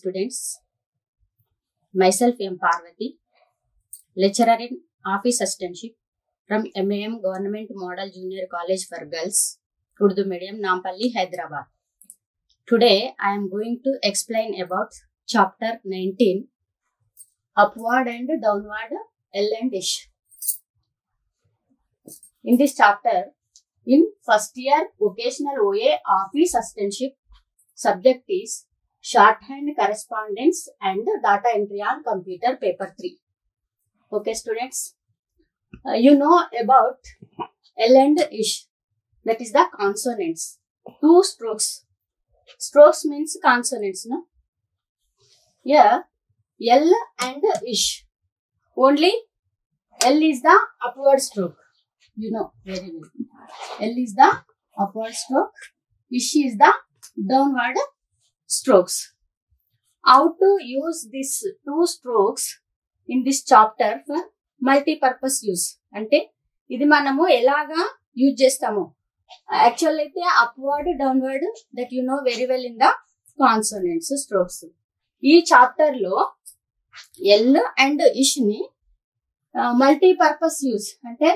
students. Myself M. Parvati, lecturer in office assistantship from MAM Government Model Junior College for Girls, Urdu Medium, Nampalli, Hyderabad. Today I am going to explain about chapter 19 Upward and Downward L and Ish. In this chapter, in first year vocational OA office assistantship, subject is shorthand correspondence and data entry on computer paper 3 okay students. Uh, you know about l and ish that is the consonants. Two strokes. Strokes means consonants no? Here l and ish only l is the upward stroke. You know very well. L is the upward stroke. Ish is the downward strokes. How to use these two strokes in this chapter for multipurpose use అంటే ఇది మనము ఎలాగా use చేస్తాము. Actual అయితే upward downward that you know very well in the consonants strokes ఈ చాప్టర్లో L and ఇష్ని multipurpose use అంటే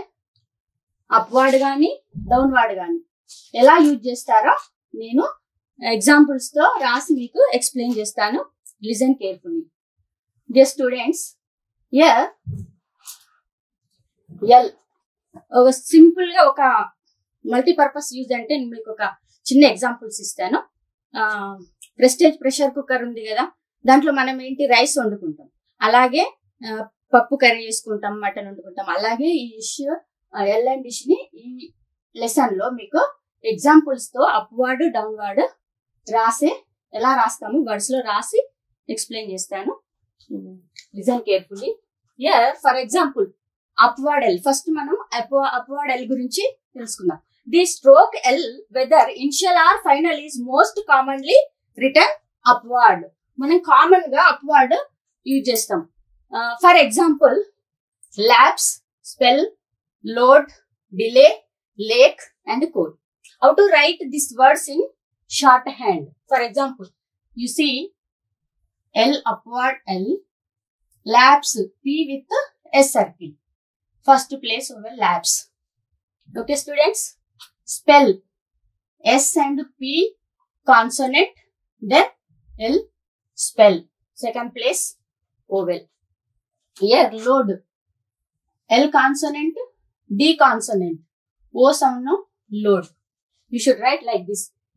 అప్వర్డ్ కానీ డౌన్వర్డ్ కానీ ఎలా యూజ్ చేస్తారో నేను ఎగ్జాంపుల్స్తో రాసి మీకు ఎక్స్ప్లెయిన్ చేస్తాను. Listen carefully dear students here L ఒక సింపుల్గా ఒక మల్టీపర్పస్ యూజ్ అంటే నేను మీకు ఒక చిన్న ఎగ్జాంపుల్స్ ఇస్తాను. ప్రెస్టేజ్ ప్రెషర్ కుక్కర్ ఉంది కదా దాంట్లో మనం ఏంటి రైస్ వండుకుంటాం. అలాగే పప్పు కర్రీ చేసుకుంటాం మటన్ వండుకుంటాం. అలాగే ఈ ఇష్యూ ఎల్ అండ్ డిష్ని ఈ లెసన్లో మీకు ఎగ్జాంపుల్స్తో అప్వర్డ్ డౌన్వర్డ్ రాసే ఎలా రాస్తాము వర్డ్స్లో రాసి ఎక్స్ప్లెయిన్ చేస్తాను. Listen carefully here for example upward L first మనం అప్వర్డ్ ఎల్ గురించి తెలుసుకుందాం. The stroke L whether initial or final is most commonly written upward మనం కామన్గా అప్వర్డ్ యూజ్ చేస్తాం for example labs spell load delay lake and code how to write these words in shorthand. For example, you see L upward L laps P with SRP. First place over laps. Okay, students, spell S and P consonant, then L spell. Second place oval. Here load L consonant, D consonant, O sound no load. You should write like this.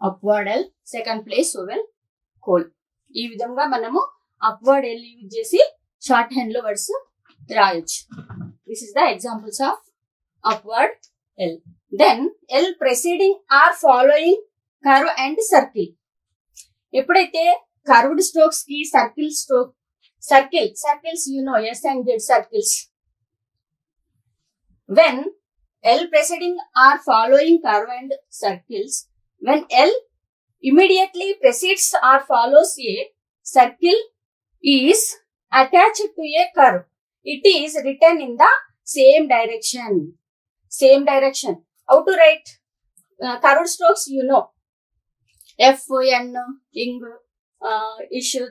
Upward L second place vowel coal ఈ విధంగా మనము upward L use చేసి short హ్యాండ్లో words రాయొచ్చు. This is the examples of upward L then L preceding or following curve and circle ఎప్పుడైతే curved స్ట్రోక్స్కి circle stroke circle circles you know S and Z circles when L preceding or following curve and circles when L immediately precedes or follows a circle is attached to a curve. It is written in the same direction. Same direction. How to write uh, curved strokes? You know. F, N, ing, uh, issue.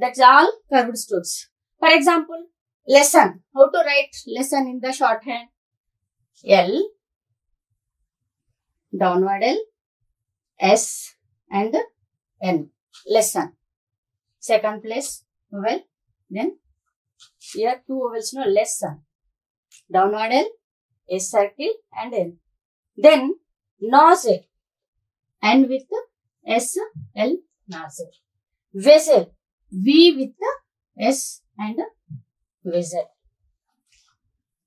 That's all curved strokes. For example, lesson. How to write lesson in the shorthand? L, downward L, S and N. Lesson. Second place vowel. Then here two vowels no lesson. Downward L, S circle and N. Then nozzle. N with S, L, nozzle. Vessel. V with the S and vessel.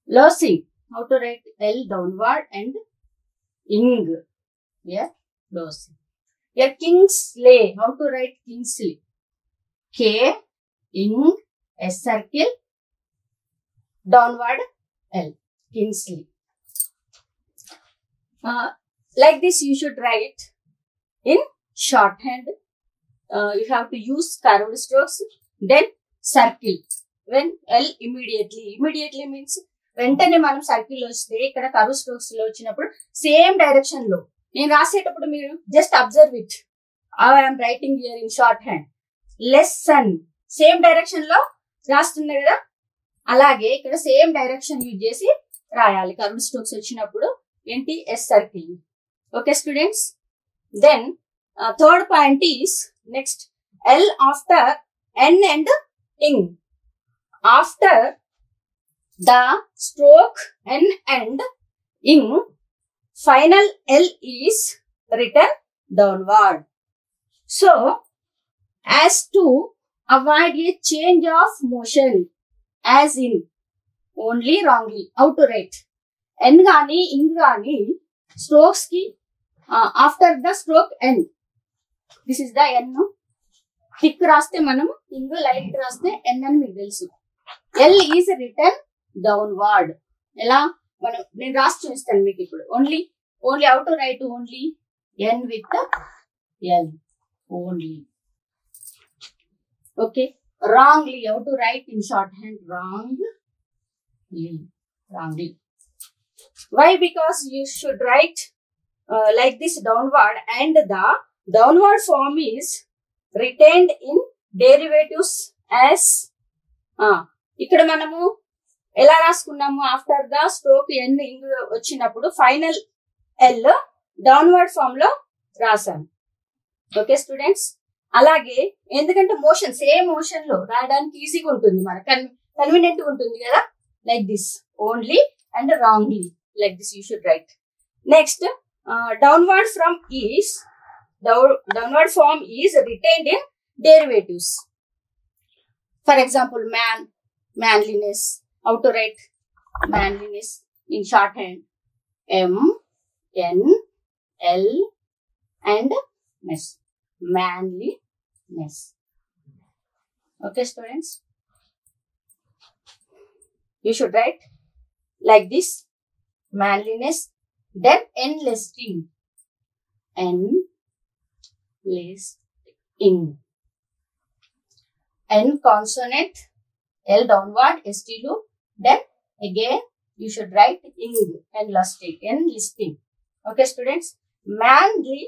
Lossing. How to write L downward and ing. Here Lossing. Here Kingsley. How to write Kingsley? K ing s circle downward l kingsley uh, like this you should write in shorthand uh, you have to use curved strokes then circle when l immediately immediately means వెంటనే మనం circle వస్తే ఇక్కడ కరువు strokes లో వచ్చినప్పుడు same direction లో నేను రాసేటప్పుడు మీరు? Just observe it I'm writing here in shorthand lesson same డైరెక్షన్లో రాస్తుంది కదా? అలాగే ఇక్కడ సేమ్ డైరెక్షన్ యూజ్ చేసి రాయాలి. కరువు స్ట్రోక్స్ వచ్చినప్పుడు ఏంటి S circle okay students then third point is next L after N and ing after the stroke N and ing final l is written downward so as to avoid a change of motion as in only wrongly how to write n గాని ఇంగ్ గాని strokes కి after the stroke N this is the N thick రాస్తే మనము ఇంగ్ light రాస్తే ఎన్ అని మీకు తెలుసు L is return downward ఎలా మనం నేను రాసి చూపిస్తాను మీకు ఇప్పుడు. Only only out right only N with L only okay wrongly out right in shorthand wrong wrongly why because you should write like this downward and the downward form is retained in derivatives as ఇక్కడ మనము ఎలా రాసుకున్నాము after the stroke N ing వచ్చినప్పుడు final L downward ఫామ్లో రాసాను okay students అలాగే ఎందుకంటే motion same మోషన్లో రాయడానికి ఈజీగా ఉంటుంది మన కన్వీనియంట్ ఉంటుంది కదా? Like this only and wrongly like this you should write next downward form is downward form is retained in derivatives for example man manliness how to write? Manliness in shorthand m n l and ness. Manliness okay students. You should write like this. Manliness then n listing n listing n. Consonant L downward, ST loop. Then again, you should write ing and lusting, and listing. Okay, students. Manly,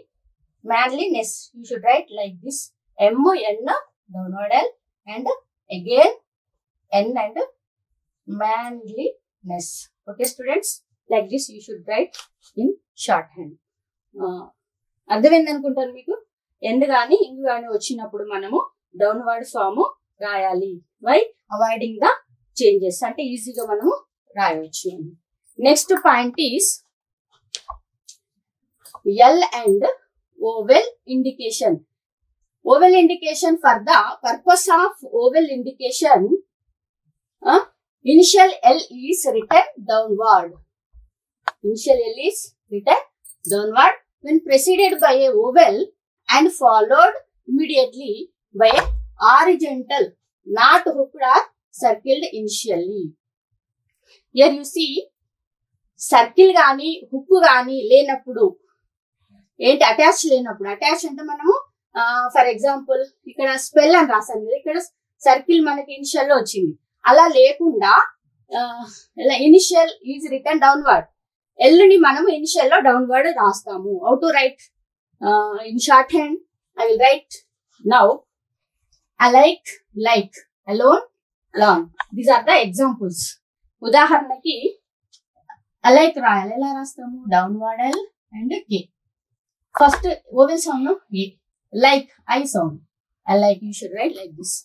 manliness, you should write like this. M, N, downward L, and again, N and manliness. Okay, students. Like this, you should write in shorthand. Uh, అర్థమైంది అనుకుంటాను మీకు end కానీ ing కానీ వచ్చినప్పుడు మనము downward form రాయాలి why avoiding the changes అంటే ఈజీగా మనము రాయవచ్చు next point is L and vowel indication vowel indication for the purpose of vowel indication initial L is written downward initial L is written downward when preceded by a vowel and followed immediately by a horizontal not hooked or circled initially. Here you see circle కానీ hook కానీ లేనప్పుడు ఏంటి? Attach లేనప్పుడు. Attach అంటే మనము for example ఇక్కడ spell అని రాసాను కదా ఇక్కడ సర్కిల్ మనకి ఇనిషియల్లో వచ్చింది. అలా లేకుండా ఇనిషియల్ ఈజ్ రిటర్న్ డౌన్వర్డ్ ఎల్లుని మనము ఇనిషియల్లో డౌన్వర్డ్ రాస్తాము. How to write in short hand I will write now alike like alone long these are the examples ఉదాహరణకి అలైక్ రాయాలి. ఎలా రాస్తాము? Down వాడల్ and K first vowel sound a like I sound I like you should write like this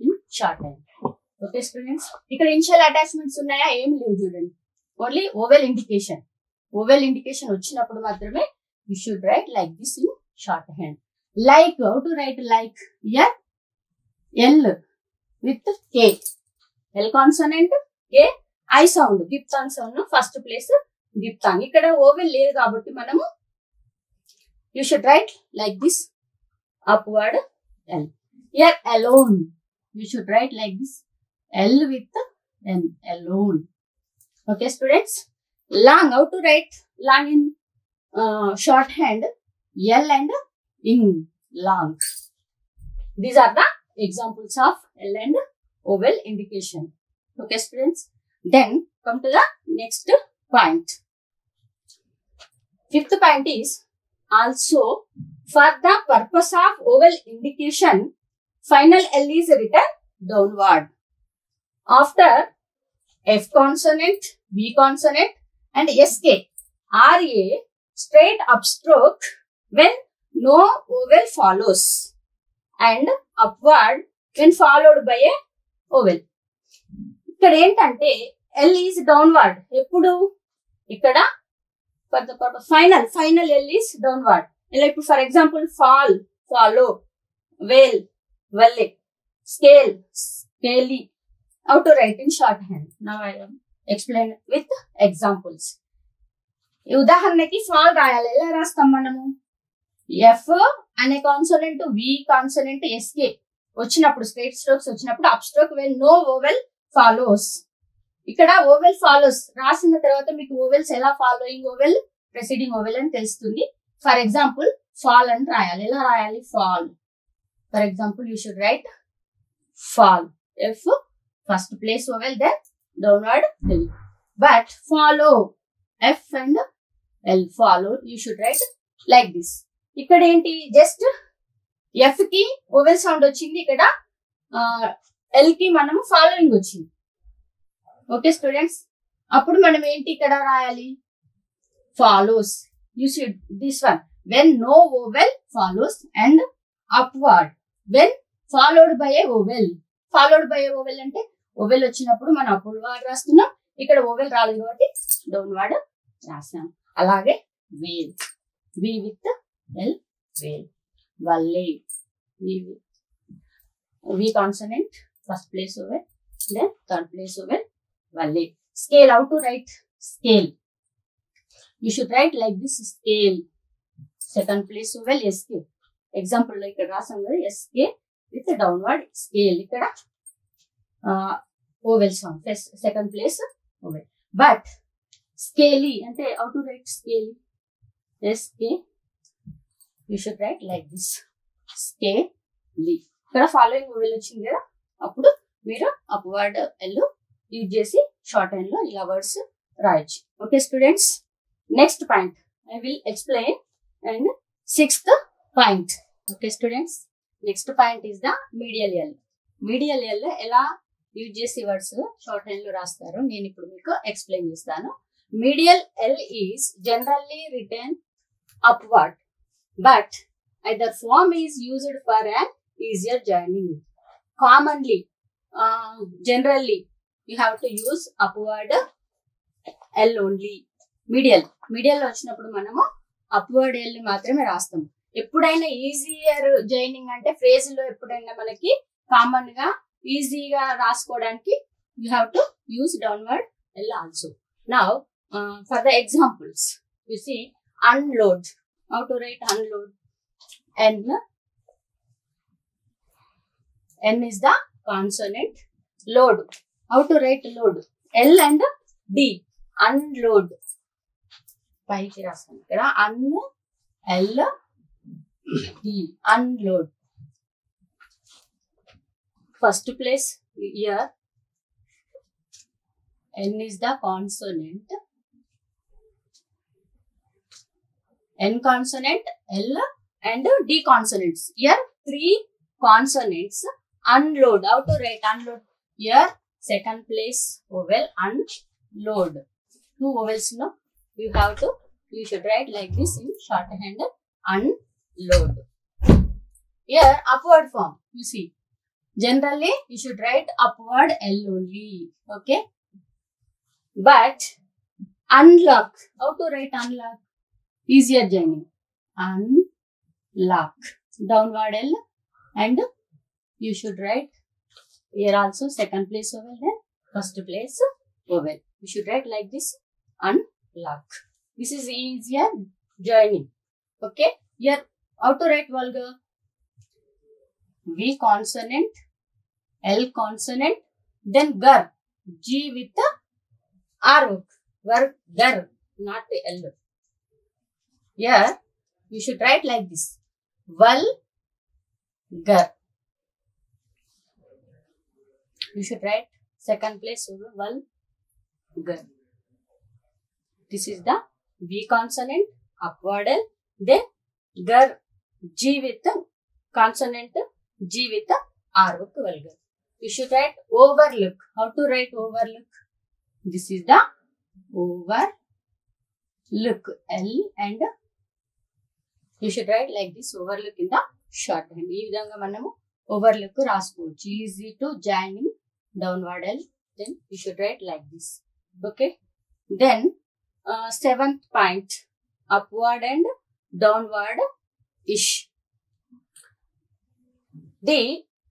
in short hand okay students ఇక్కడ initial attachments ఉన్నాయా? ఏం లేవు చూడండి. Only vowel indication vowel indication వచ్చినప్పుడు మాత్రమే you should write like this in short hand like how to write like here L with K L consonant a I sound diphthong sound first place diphthong ఇక్కడ oval లేదు కాబట్టి మనము you should write like this up వర్డ్ L er alone you should write like this L with N alone okay students long how to write long in short hand L and in long these are the examples of L and oval indication. Okay, students. Then come to the next point. Fifth point is also for the purpose of oval indication, final L is written downward. After F consonant, V consonant and SK are a straight upstroke when no oval follows and upward when followed by a vowel. ఇక్కడ ఏంటంటే L is downward ఎప్పుడు? ఇక్కడ. For the purpose final final L is downward ఇలా ఇప్పుడు for example fall follow veil valley scale scaly how to write in shorthand. Now I am. Explain. With examples. ఈ ఉదాహరణకి fall రాయాలి. ఎలా రాస్తాం మనము? ఎఫ్ అనే కాన్సోనెంట్ వి కాన్సోనెంట్ ఎస్కే వచ్చినప్పుడు స్ట్రేట్ స్ట్రోక్స్ వచ్చినప్పుడు up stroke when no vowel follows ఇక్కడ ఓవెల్ ఫాలోస్ రాసిన తర్వాత మీకు ఓవెల్స్ ఎలా ఫాలోయింగ్ ఓవెల్ ప్రెసిడింగ్ ఓవెల్ అని తెలుస్తుంది. ఫర్ ఎగ్జాంపుల్ ఫాల్ అని రాయాలి. ఎలా రాయాలి? Fall for example you should write fall F first place vowel then downward L. But follow F and L follow you should write like this ఇక్కడ ఏంటి just ఎఫ్కి oval sound వచ్చింది ఇక్కడ. ఎల్కి మనము following వచ్చింది. ఓకే స్టూడెంట్స్ అప్పుడు మనం ఏంటి ఇక్కడ రాయాలి? Follows you should this one when no vowel follows and upward when followed by a vowel followed by a vowel అంటే ఓవెల్ వచ్చినప్పుడు మనం అప్పుడు వాడు రాస్తున్నాం. ఇక్కడ ఓవెల్ రాలేదు కాబట్టి డౌన్ వాడు రాసాం అలాగే veil V with L veil Valet. V, v consonant, first place over, then third place over, valet. Scale, how to write scale? You should write like this scale. Second place over, SK. Example, like rasam SK with a downward scale. Ikkada, uh, oval sound. First, second place oval. But, scaly, and how to write scaly? SK you should write like this scaly ఇక్కడ following vowel వచ్చింది కదా అప్పుడు మీరు upward L use చేసి short హ్యాండ్లో ఇలా words రాయొచ్చు. Okay students next point I will explain and sixth point okay students next point is the medial L medial L ఎలా యూజ్ చేసి వర్డ్స్ షార్ట్ హ్యాండ్లో రాస్తారు నేను ఇప్పుడు మీకు ఎక్స్ప్లెయిన్ చేస్తాను. Medial L is generally return upward but either form is used for an easier joining commonly generally you have to use upward L only medial medial వచ్చినప్పుడు మనము అప్వర్డ్ ఎల్ మాత్రమే రాస్తాం. ఎప్పుడైనా ఈజియర్ జాయినింగ్ అంటే ఫ్రేజ్లో ఎప్పుడైనా మనకి కామన్గా ఈజీగా రాసుకోవడానికి you have to use downward L also now for the examples you see unload how to write unload N N is the consonant load how to write load L and D unload పైకి రాస్తాను ఇక్కడ un L D unload first place here n is the consonant n consonant l and d consonants here three consonants unload how to write unload here second place vowel unload two vowels no you have to you should write like this in shorthand unload here upward form you see generally you should write upward L only. Okay. But unlock. How to write unlock? Easier journey. Unlock. Downward L and you should write here also second place vowel then first place vowel. You should write like this unlock. This is easier journey. Okay. Here how to write vulgar? V consonant L consonant, then gar, G with the R hook, gar, not L. Here, you should write like this. Val, gar. You should write second place over val, gar. This is the V consonant, upward L, then gar, G with the consonant, G with the R hook vulgar. You should write overlook. How to write overlook? This is the overlook. L and you should write like this over look in the short hand ఈ విధంగా మనము over look రాసుకోవచ్చు. Easy to joining down L then you should write like this okay then seventh point upward and down ish the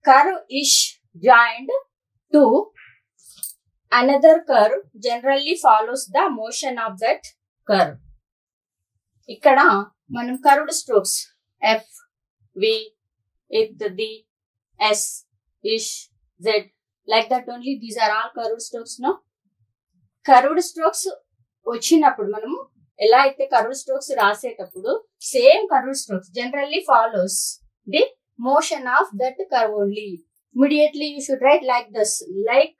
curve ish joint to another curve generally follows the motion of that curve ఇక్కడ మనం curved strokes F V ith thee S ish Z like that only these are all curved strokes no curved strokes వచ్చినప్పుడు మనము ఎలా అయితే curved strokes రాసేటప్పుడు same curved strokes generally follows the motion of that curve only. Immediately you should write like this, like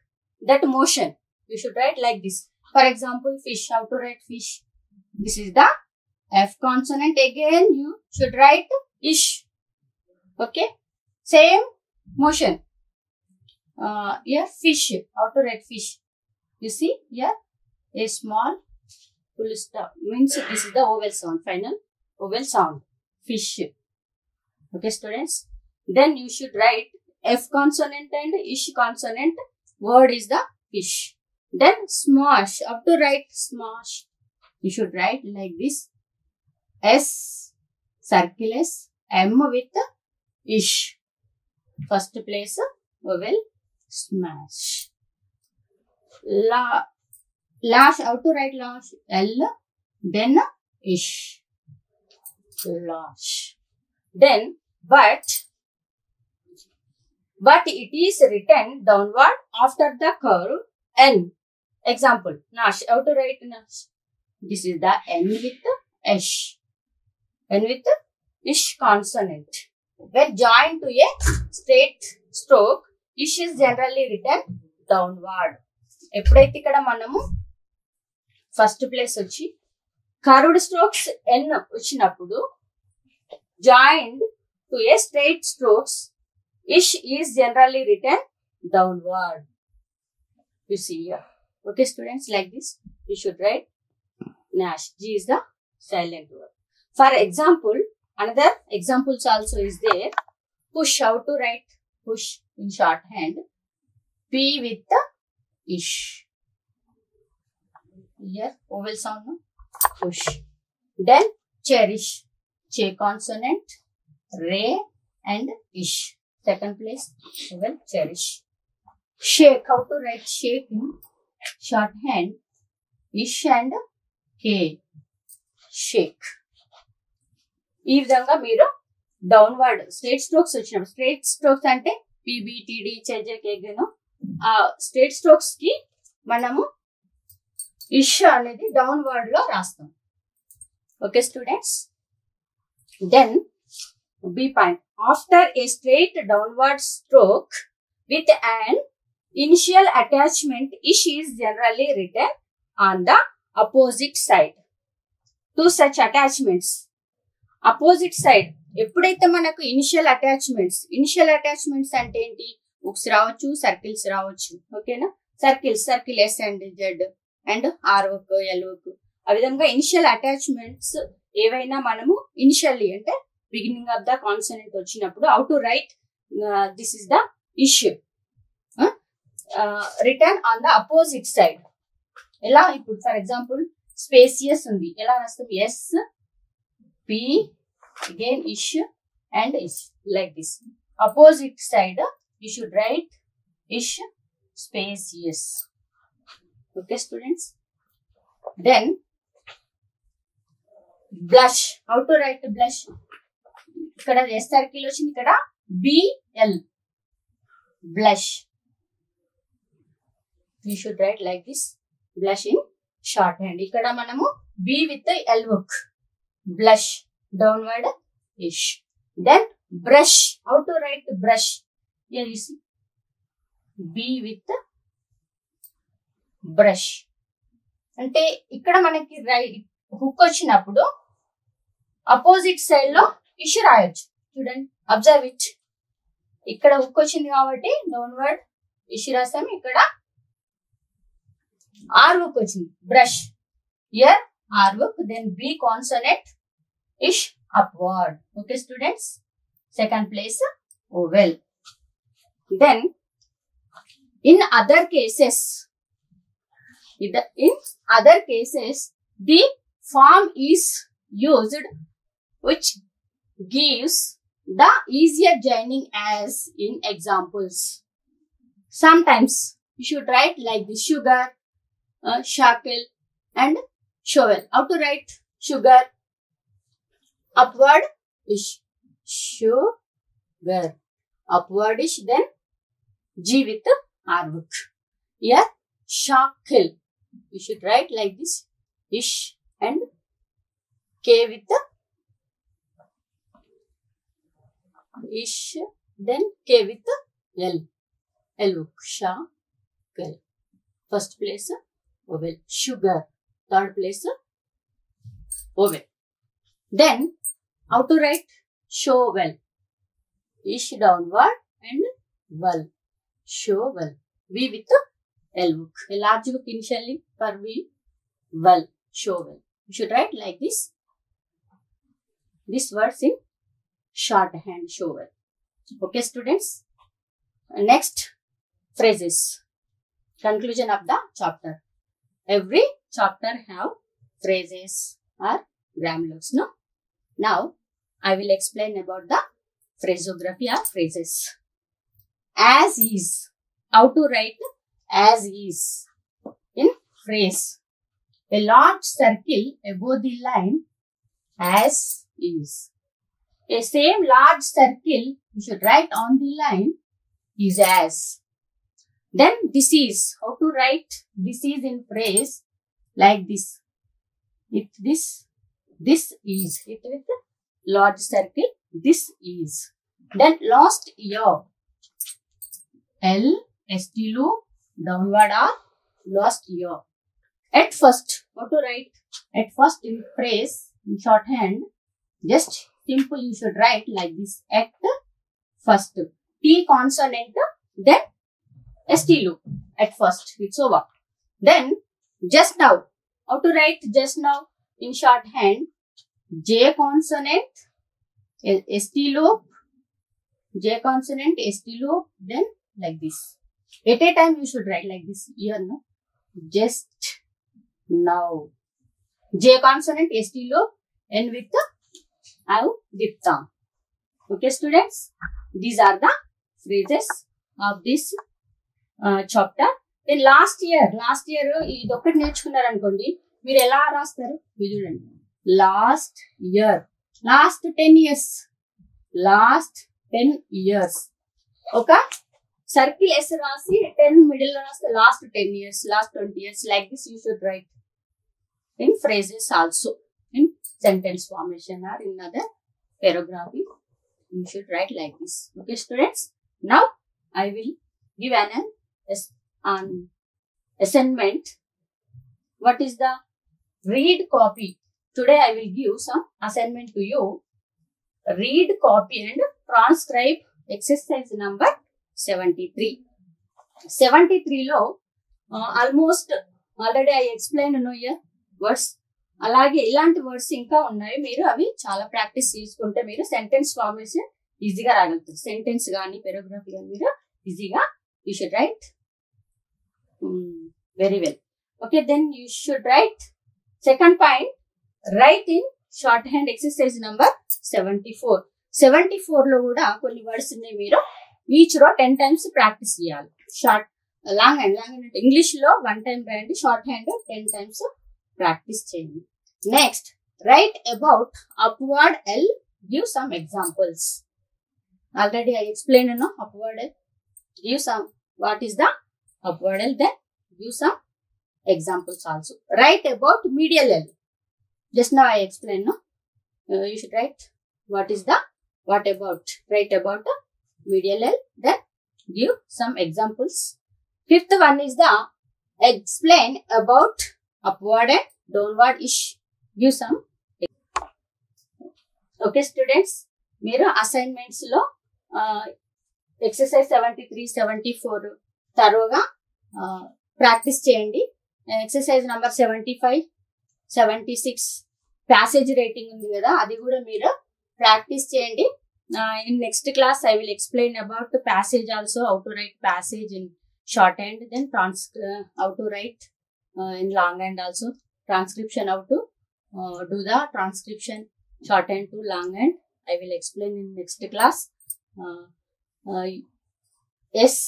that motion. You should write like this. For example, fish. How to write fish? This is the F consonant. Again, you should write ish. Okay. Same motion. Uh, here fish. How to write fish? You see here a small full stop means this is the oval sound. Final oval sound. Fish. Okay, students. Then you should write F consonant and ish consonant. Word is the fish. Then smash. How to write smash? You should write like this. S circle S M with ish. First place vowel smash. La lash. How to write lash? L. Then ish. Lash. Then but but it is written downward after the curve n. Example, Nash. How to write Nash? This is the n with the ish. And with ish consonant. Where joined to a straight stroke, ish is generally written downward. ఎప్పుడైతే ఇక్కడ మనము first place వచ్చి curved strokes N వచ్చినప్పుడు joint to a straight strokes ish is generally return downward you see okay students like this you should write gnash G is the silent word For example, another examples also is there. Push, how to write push in shorthand. P with the ish. Here, vowel sound? Push. Then, cherish. Che consonant. Ray and Ish. Second place, well, cherish. Shake, how to write shake in shorthand? Ish and K. Shake. ఈ విధంగా మీరు downward straight strokes వచ్చినప్పుడు straight strokes అంటే P B T D చెజకేగను ఆ straight స్ట్రోక్స్కి మనము ish అనేది డౌన్వర్డ్లో రాస్తాం. Okay students then B point after a straight downward stroke with and initial attachment ish is generally return on the opposite side to such attachments opposite side ఎప్పుడైతే మనకు initial attachments initial attachments అంటే ఏంటి? Books రావచ్చు circles రావచ్చు ఓకేనా circles circle S and Z and R work L work ఆ విధంగా initial attachments ఏవైనా మనము ఇనిషియల్లీ అంటే బిగినింగ్ ఆఫ్ ద కాన్సనెంట్ వచ్చినప్పుడు how to write this is the issue return on the opposite side ఎలా? ఇప్పుడు ఫర్ ఎగ్జాంపుల్ స్పేసియస్ ఉంది. ఎలా రాస్తాం? S P again ish and and ish like Opposite side side should write write ish yes. Okay students then blush. How to write blush ఇక్కడ S circle వచ్చింది ఇక్కడ B L blush you should write like this blush in short hand ఇక్కడ మనము B with L book blush downward ish. Then brush how to write brush? Here you see. B with brush. అంటే ఇక్కడ మనకి hook వచ్చినప్పుడు opposite సైడ్లో ఇష్ రాయొచ్చు. చూడండి అబ్జర్వ్ ఇట్ ఇక్కడ హుక్ వచ్చింది కాబట్టి డౌన్వర్డ్ ఇష్ రాసాము. ఇక్కడ ఆర్ హుక్ వచ్చింది. Brush here R hook then B consonant ish upward. Okay, students. Second place, oh, oval. Then, in other cases, in other cases, the form is used which gives the easier joining as in examples. Sometimes you should write like this sugar, uh, shackle and shovel. How to write sugar, upward ish sugar upward ish then g with r hook here shackle you should write like this ish and k with the ish then k with the l l hook shackle first place vowel sugar third place vowel then how to write shovel ish downward and well shovel v with L hook. A large hook initially for V. Well, show well. You should write like this. This words in shorthand, show well. Okay, students. Next phrases. Conclusion of the chapter. Every chapter have phrases or grammars. No. Now I will explain about the phraseography or phrases. As is. How to write as is in phrase. A large circle above the line as is. A same large circle you should write on the line is as. Then this is. How to write this is in phrase like this. With this, this is. It with large circle, this is. Then last year. L, ST loop, downward or lost year. At first, what to write? At first in phrase, in shorthand, just simple you should write like this. At first. T consonant, then ST loop. At first, it's over. Then, just now. How to write just now in shorthand? J consonant, ST loop, J consonant, ST loop, then like this. At a time you should write like this here, no? Just now. J consonant, ST loop, and with the I diphthong. Okay, students? These are the phrases of this uh, chapter. Then last year, last year ఇది ఒకటి నేర్చుకున్నారు అనుకోండి మీరు ఎలా రాస్తారు ఇది చూడండి last year last ten years last ten years ఒక సర్కిల్ ఎస్ రాసి టెన్ మిడిల్ లో రాస్తే last ten years last twenty years like this you should write in phrases also in sentence formation or in other paragraphy you should write like this okay students now i will give an, an assignment what is the read copy. Today i will give some assignment to you. Read copy and transcribe exercise number 73 73 లో almost already I explain no year words అలాగే ఇలాంటి words ఇంకా ఉన్నాయి. మీరు అవి చాలా practice చేసుకుంటే మీరు సెంటెన్స్ ఫార్మేషన్ ఈజీగా రాగలుగుతారు. సెంటెన్స్ కానీ పెరోగ్రఫీ కానీ మీరు ఈజీగా you should write very well okay then you should write second point write in short hand exercise number seventy four seventy ఫోర్లో కూడా కొన్ని వర్డ్స్ ఉన్నాయి మీరు each row ten times practice చేయాలి. Short long hand long hand ఇంగ్లీష్లో one time రాయండి short hand ten times practice చేయండి next write about upward L give some examples already I explain upward L give some what is the upward L then give some examples also write about medial L just now I explained no Uh, you should write what is the what about write about the medial L then give some examples fifth one is the explain about upward and downward ish give some okay students మీరు అసైన్మెంట్స్లో exercise seventy three seventy four తరువుగా practice చేయండి exercise number seventy five seventy six passage writing ఉంది కదా అది కూడా మీరు practice చేయండి. In next class I will explain about passage also how to write passage in short hand then trans how to write in long hand also transcription how to do the transcription short hand to long hand I will explain in next class yes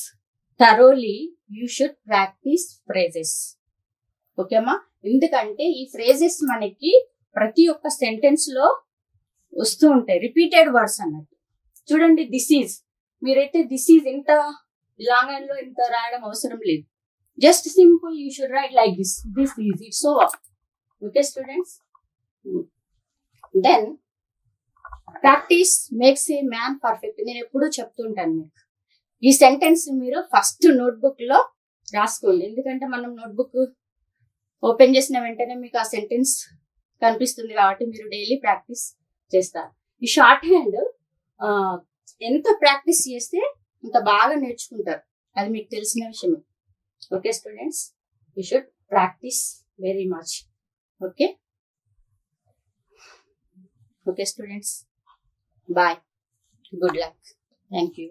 thoroughly you should practice phrases ఓకేమా ఎందుకంటే ఈ phrases మనకి ప్రతి ఒక్క సెంటెన్స్లో వస్తూ ఉంటాయి. Repeated words అన్నట్టు. చూడండి దిస్ ఈజ్ మీరైతే దిస్ ఈజ్ ఇంత లాంగ్ హ్యాండ్లో ఇంత రాయడం అవసరం లేదు. Just simple you should write like this this is it so okay students then practice makes a man perfect నేను ఎప్పుడూ చెప్తుంటాను మీకు. ఈ సెంటెన్స్ మీరు ఫస్ట్ నోట్బుక్లో రాసుకోండి. ఎందుకంటే మనం నోట్బుక్ ఓపెన్ చేసిన వెంటనే మీకు ఆ సెంటెన్స్ కనిపిస్తుంది కాబట్టి మీరు డైలీ ప్రాక్టీస్ చేస్తారు. ఈ షార్ట్ హ్యాండ్ ఎంత ప్రాక్టీస్ చేస్తే అంత బాగా నేర్చుకుంటారు. అది మీకు తెలిసిన విషయమే. Okay students you should practice very much okay okay students bye good luck thank you